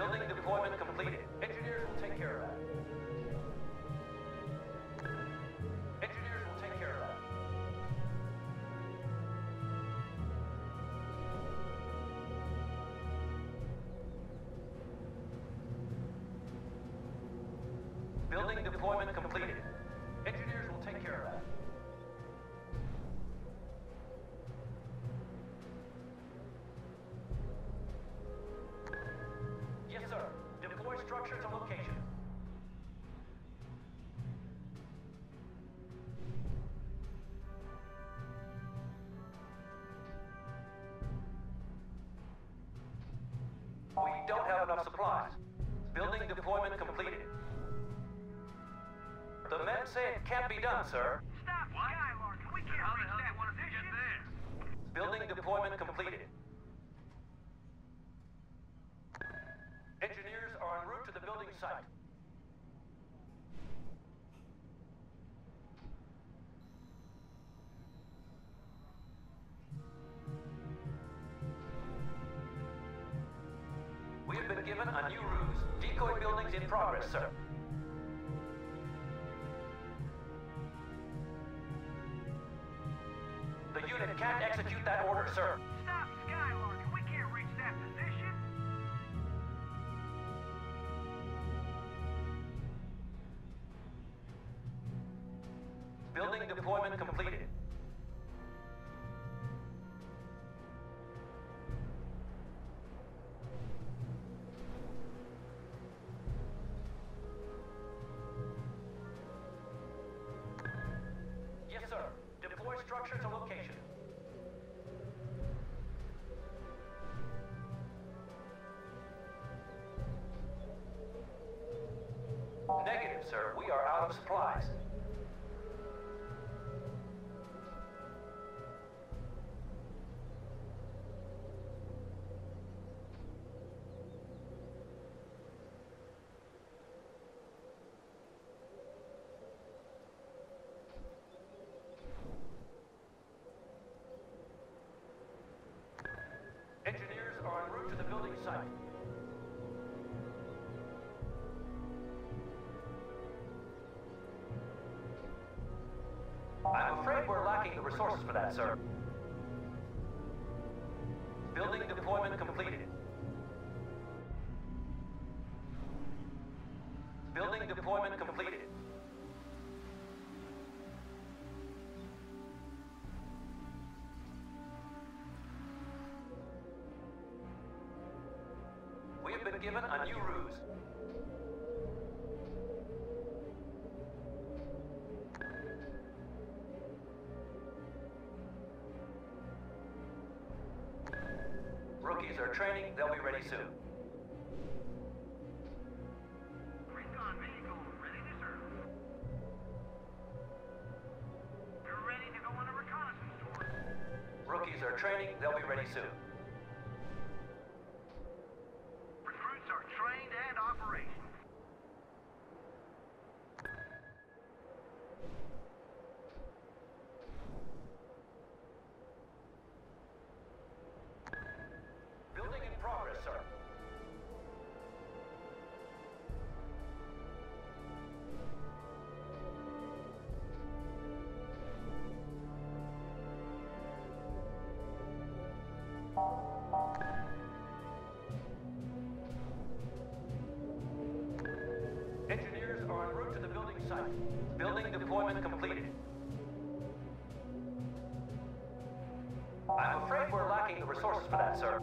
Building deployment completed. We don't have enough supplies. Building deployment completed. The men say it can't be done, sir. Stop, Skylark. We can't How the reach hell that did you get there? Building deployment completed. Engineers are en route to the building site. Sir. Stop, Skylark. We can't reach that position. Building deployment completed. I'm afraid we're lacking the resources for that, sir. Building deployment completed. Building deployment completed. Training, they'll be ready soon. Deployment completed. I'm afraid we're lacking the resources for that, sir.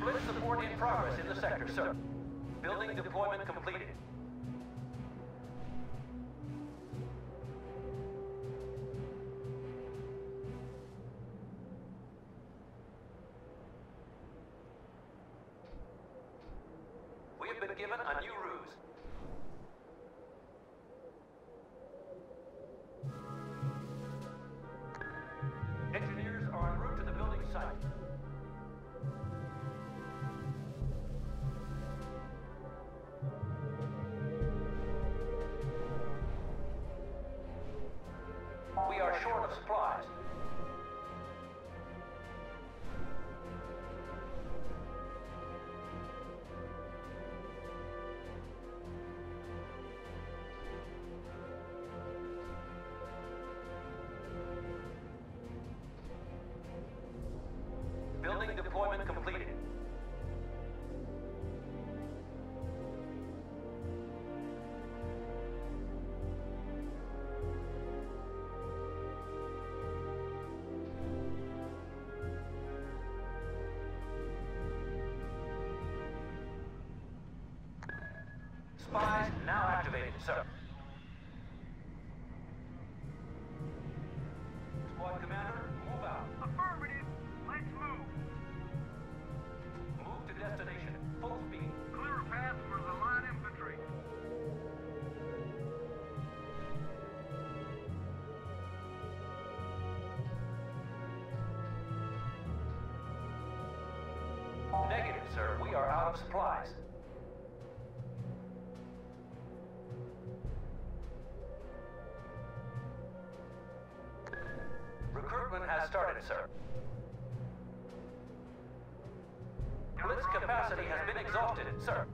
Blitz support in progress in the sector, sir. Building deployment given a new deployment completed. Spies now of supplies. Recruitment has started, sir. Blitz capacity has been exhausted, sir.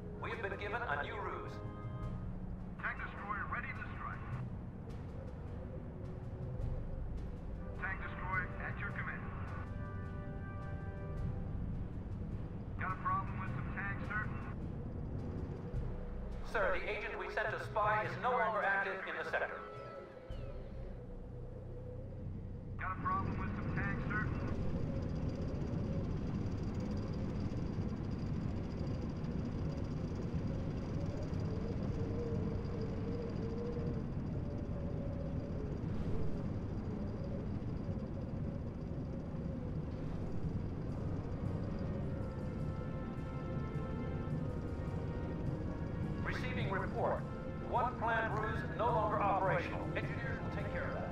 report. One planned ruse no longer operational. Engineers will take care of that.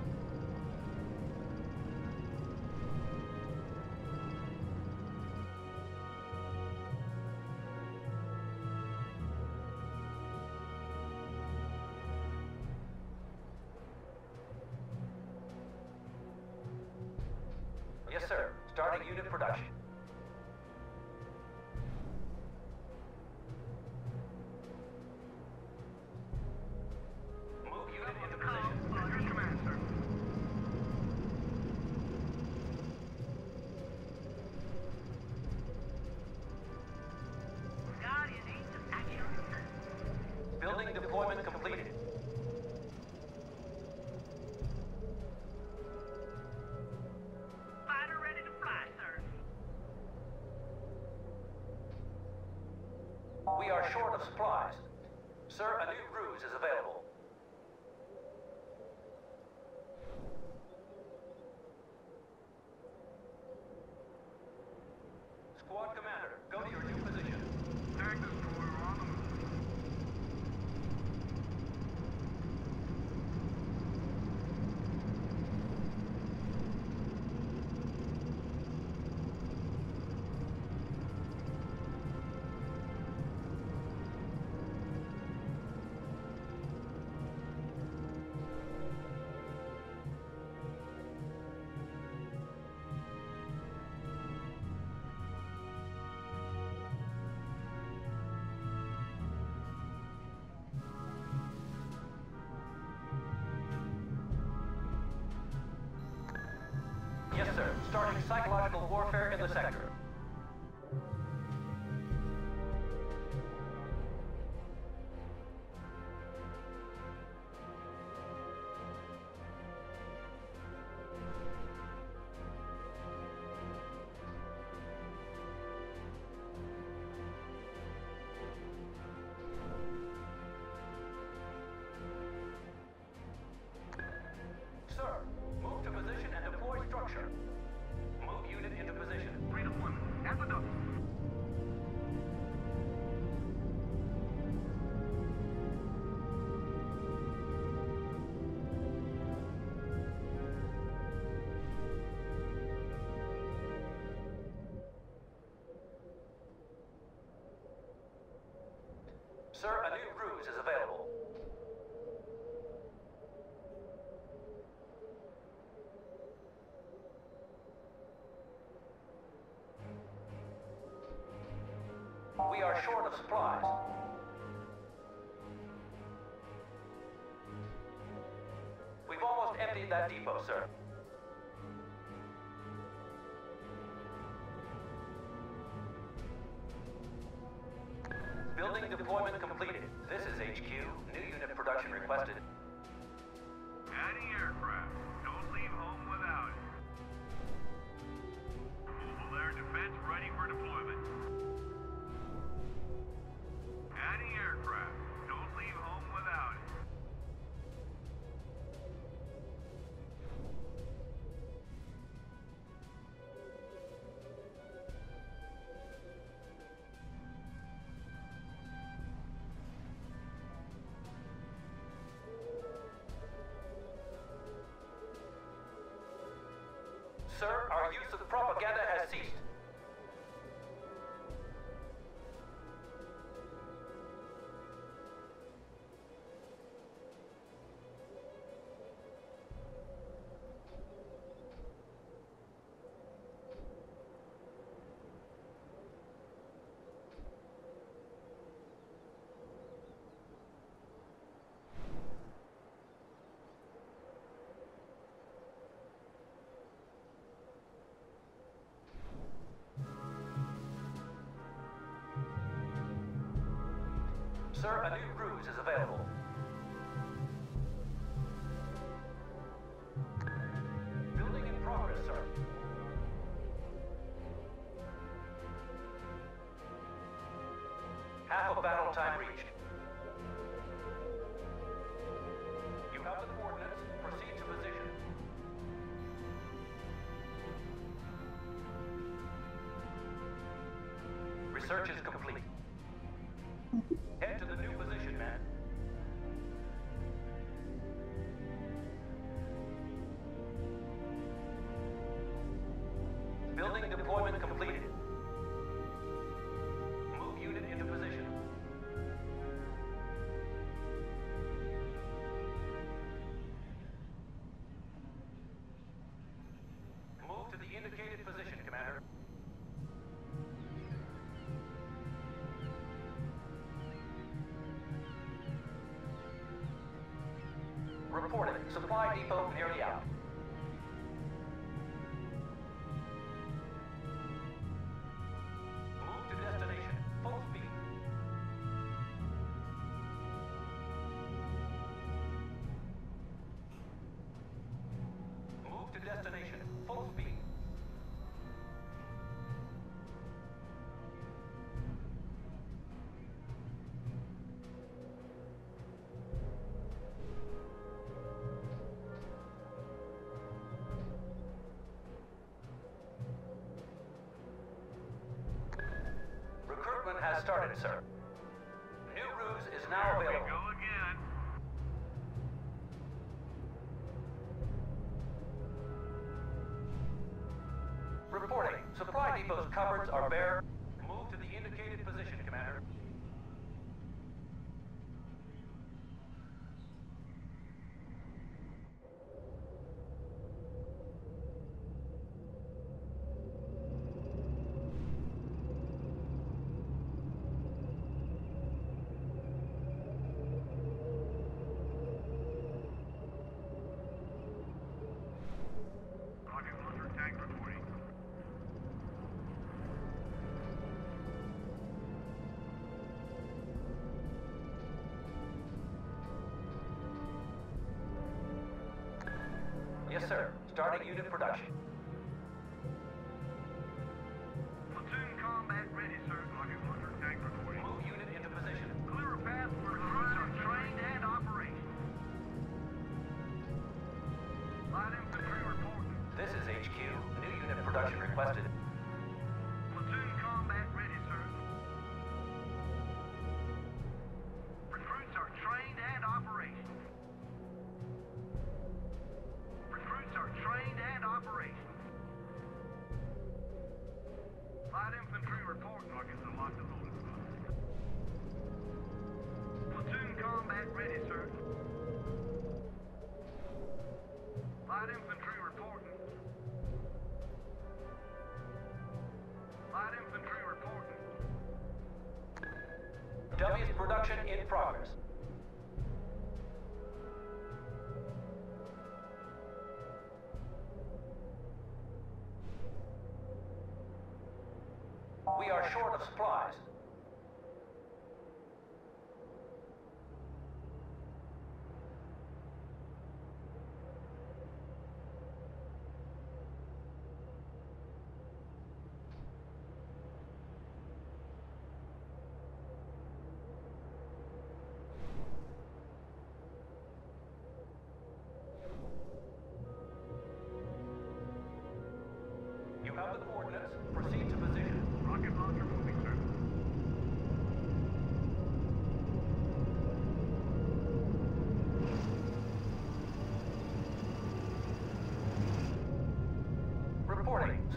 Yes, sir. Starting unit production. employment starting psychological warfare in the sector. Sir, a new ruse is available. We are short of supplies. We've almost emptied that depot, sir. Building deployment completed. This is HQ. New unit production requested. Sir, our use of propaganda has ceased. Sir, a new ruse is available. Building in progress, sir. Half of battle time reached. You have the coordinates. Proceed to position. Research is complete. Indicated position, Commander. Reporting. Supply depot has started, sir. New ruse is now Here we available. go again. Reporting. Supply depot's cupboards are bare. Sir. Starting unit production. Light infantry reporting. Light infantry reporting. Dummies production in progress. We are short of supplies.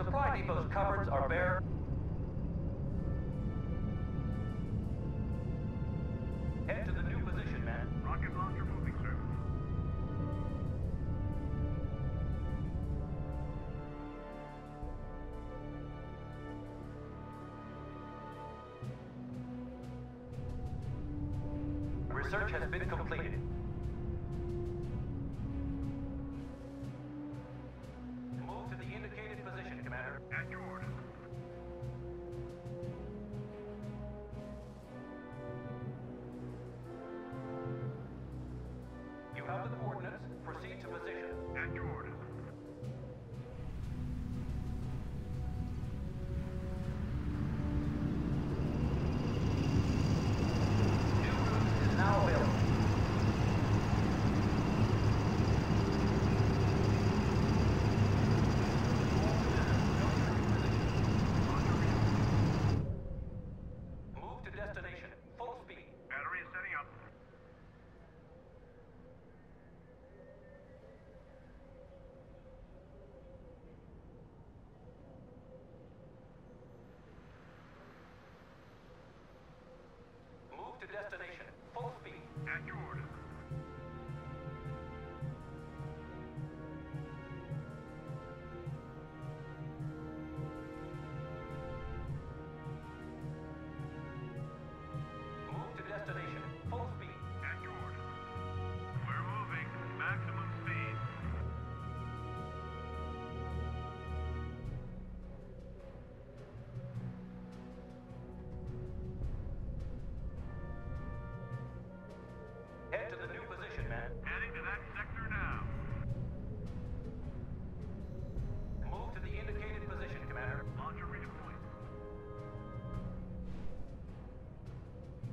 supply depot's cupboards are bare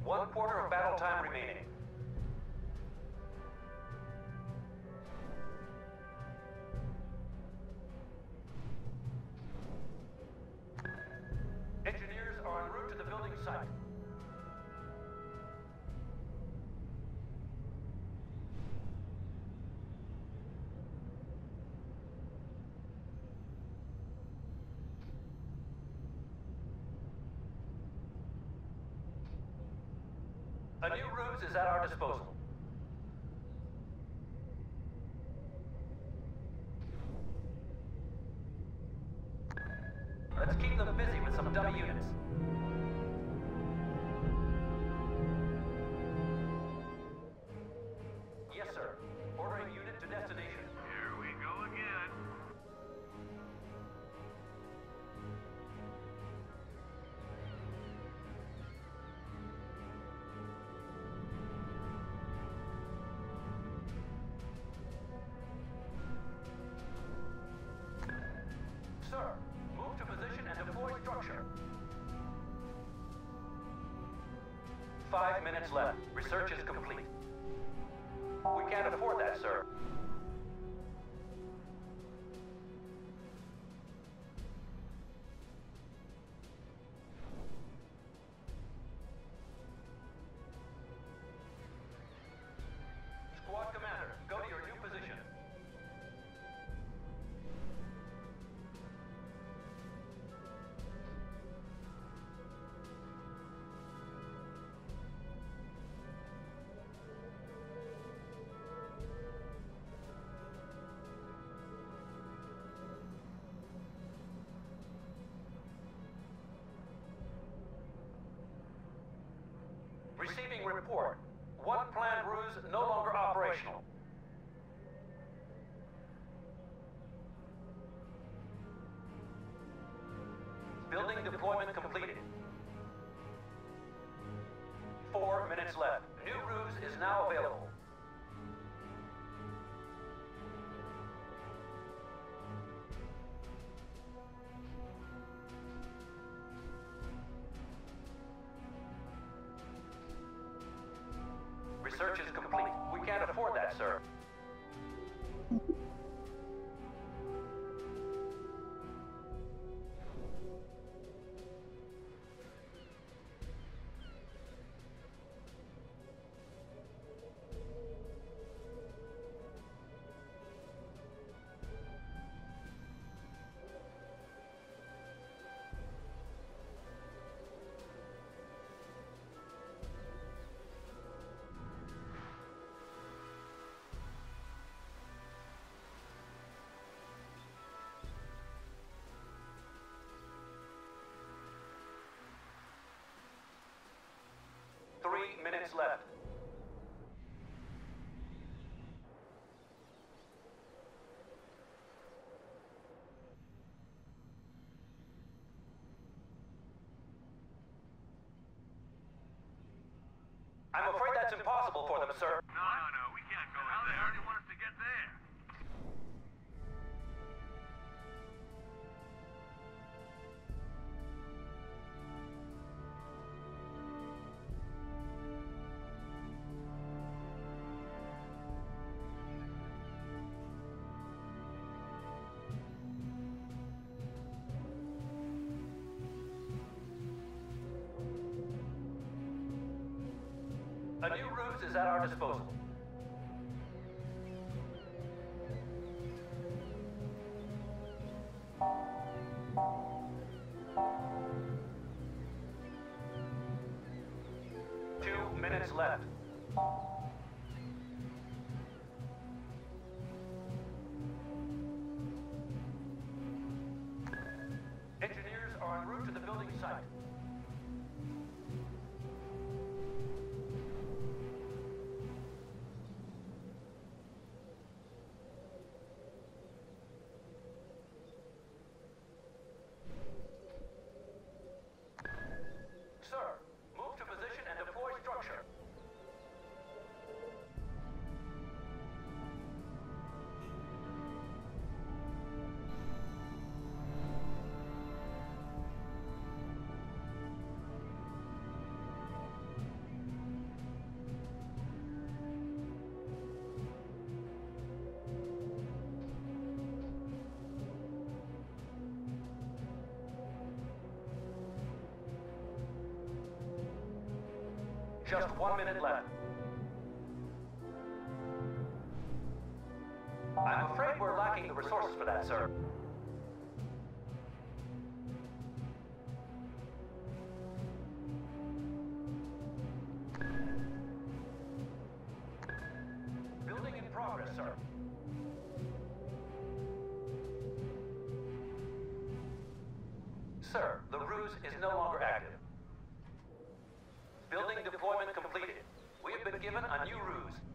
One quarter of battle time remaining. A new ruse is at our disposal. five minutes left. Research is Receiving report. One planned ruse no longer operational. Building deployment completed. Four minutes left. enemies left. I'm afraid that's impossible for them, sir. No, no, no, we can't go in there. How the hell do you want us to get there? A new ruse is at our disposal. Two minutes left. Just one minute left. I'm afraid we're lacking the resources for that, sir. Building in progress, sir. Sir, the ruse is no longer active. Building deployment completed. We have been given a new ruse.